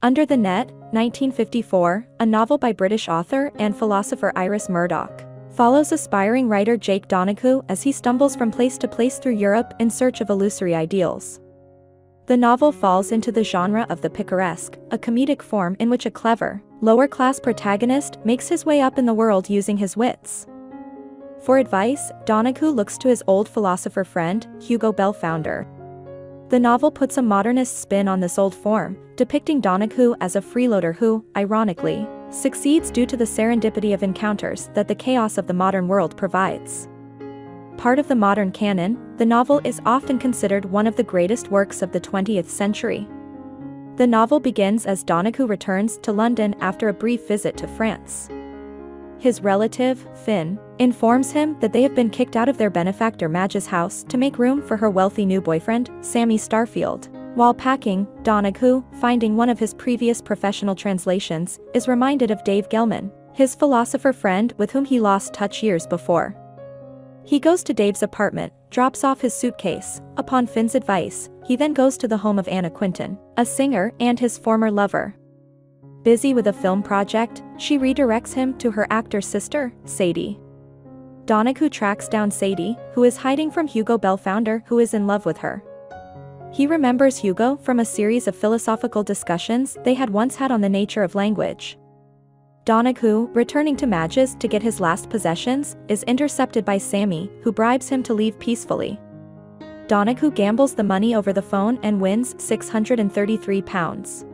Under the Net, 1954, a novel by British author and philosopher Iris Murdoch, follows aspiring writer Jake Donaghue as he stumbles from place to place through Europe in search of illusory ideals. The novel falls into the genre of the picaresque, a comedic form in which a clever, lower-class protagonist makes his way up in the world using his wits. For advice, Donaghue looks to his old philosopher friend, Hugo Belfounder, the novel puts a modernist spin on this old form, depicting Donaghue as a freeloader who, ironically, succeeds due to the serendipity of encounters that the chaos of the modern world provides. Part of the modern canon, the novel is often considered one of the greatest works of the 20th century. The novel begins as Donaghue returns to London after a brief visit to France. His relative, Finn, informs him that they have been kicked out of their benefactor Madge's house to make room for her wealthy new boyfriend, Sammy Starfield. While packing, Donaghue, finding one of his previous professional translations, is reminded of Dave Gellman, his philosopher friend with whom he lost touch years before. He goes to Dave's apartment, drops off his suitcase. Upon Finn's advice, he then goes to the home of Anna Quentin, a singer and his former lover. Busy with a film project, she redirects him to her actor sister, Sadie. Donaghue tracks down Sadie, who is hiding from Hugo Belfounder who is in love with her. He remembers Hugo from a series of philosophical discussions they had once had on the nature of language. Donaghue, returning to Madge's to get his last possessions, is intercepted by Sammy, who bribes him to leave peacefully. Donaghue gambles the money over the phone and wins 633 pounds.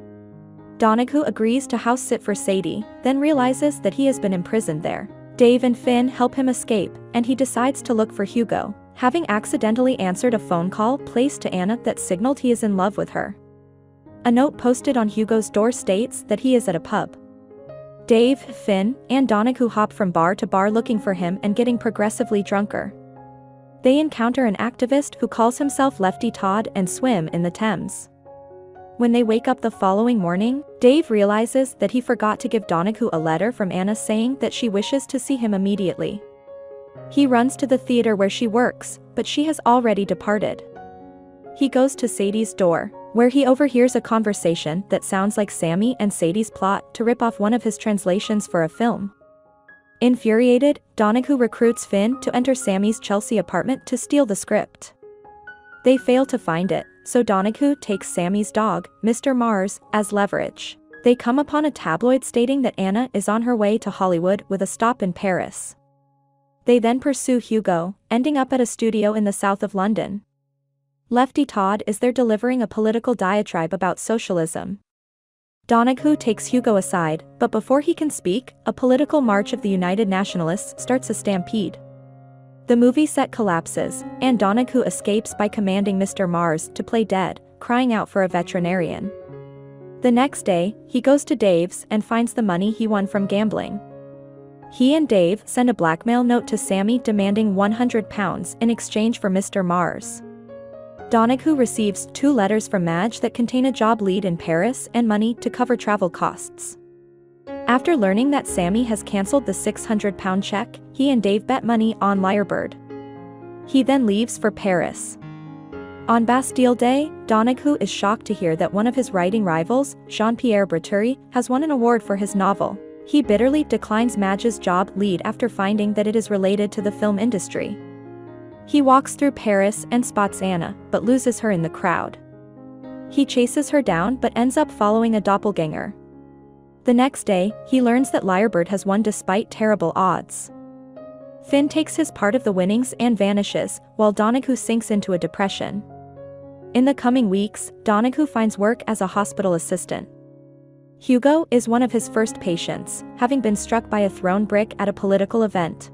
Donaghue agrees to house sit for Sadie, then realizes that he has been imprisoned there. Dave and Finn help him escape, and he decides to look for Hugo, having accidentally answered a phone call placed to Anna that signaled he is in love with her. A note posted on Hugo's door states that he is at a pub. Dave, Finn, and Donaghue hop from bar to bar looking for him and getting progressively drunker. They encounter an activist who calls himself Lefty Todd and swim in the Thames. When they wake up the following morning, Dave realizes that he forgot to give Donaghue a letter from Anna saying that she wishes to see him immediately. He runs to the theater where she works, but she has already departed. He goes to Sadie's door, where he overhears a conversation that sounds like Sammy and Sadie's plot to rip off one of his translations for a film. Infuriated, Donaghue recruits Finn to enter Sammy's Chelsea apartment to steal the script. They fail to find it, so Donaghue takes Sammy's dog, Mr. Mars, as leverage. They come upon a tabloid stating that Anna is on her way to Hollywood with a stop in Paris. They then pursue Hugo, ending up at a studio in the south of London. Lefty Todd is there delivering a political diatribe about socialism. Donaghue takes Hugo aside, but before he can speak, a political march of the United Nationalists starts a stampede. The movie set collapses, and Donaghue escapes by commanding Mr. Mars to play dead, crying out for a veterinarian. The next day, he goes to Dave's and finds the money he won from gambling. He and Dave send a blackmail note to Sammy demanding 100 pounds in exchange for Mr. Mars. Donaghue receives two letters from Madge that contain a job lead in Paris and money to cover travel costs. After learning that Sammy has cancelled the 600 pound check, he and Dave bet money on Lyrebird. He then leaves for Paris. On Bastille Day, Donaghue is shocked to hear that one of his writing rivals, Jean-Pierre Breteuil, has won an award for his novel. He bitterly declines Madge's job lead after finding that it is related to the film industry. He walks through Paris and spots Anna, but loses her in the crowd. He chases her down but ends up following a doppelganger, the next day, he learns that Lyrebird has won despite terrible odds. Finn takes his part of the winnings and vanishes, while Donaghue sinks into a depression. In the coming weeks, Donaghue finds work as a hospital assistant. Hugo is one of his first patients, having been struck by a thrown brick at a political event.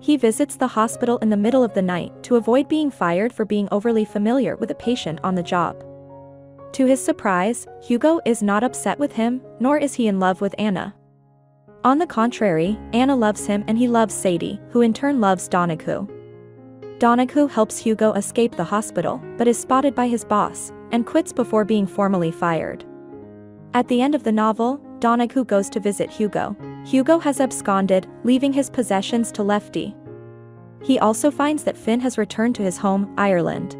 He visits the hospital in the middle of the night to avoid being fired for being overly familiar with a patient on the job. To his surprise, Hugo is not upset with him, nor is he in love with Anna. On the contrary, Anna loves him and he loves Sadie, who in turn loves Donaghue. Donaghue helps Hugo escape the hospital, but is spotted by his boss, and quits before being formally fired. At the end of the novel, Donaghue goes to visit Hugo. Hugo has absconded, leaving his possessions to Lefty. He also finds that Finn has returned to his home, Ireland.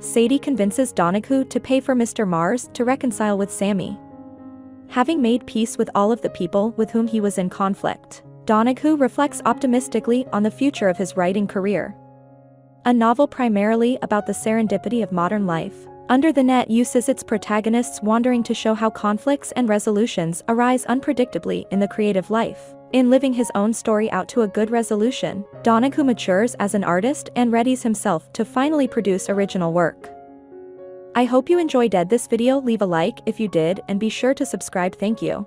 Sadie convinces Donaghue to pay for Mr. Mars to reconcile with Sammy. having made peace with all of the people with whom he was in conflict. Donaghue reflects optimistically on the future of his writing career. A novel primarily about the serendipity of modern life, Under the Net uses its protagonists wandering to show how conflicts and resolutions arise unpredictably in the creative life. In living his own story out to a good resolution, Donaghue matures as an artist and readies himself to finally produce original work. I hope you enjoyed this video leave a like if you did and be sure to subscribe thank you.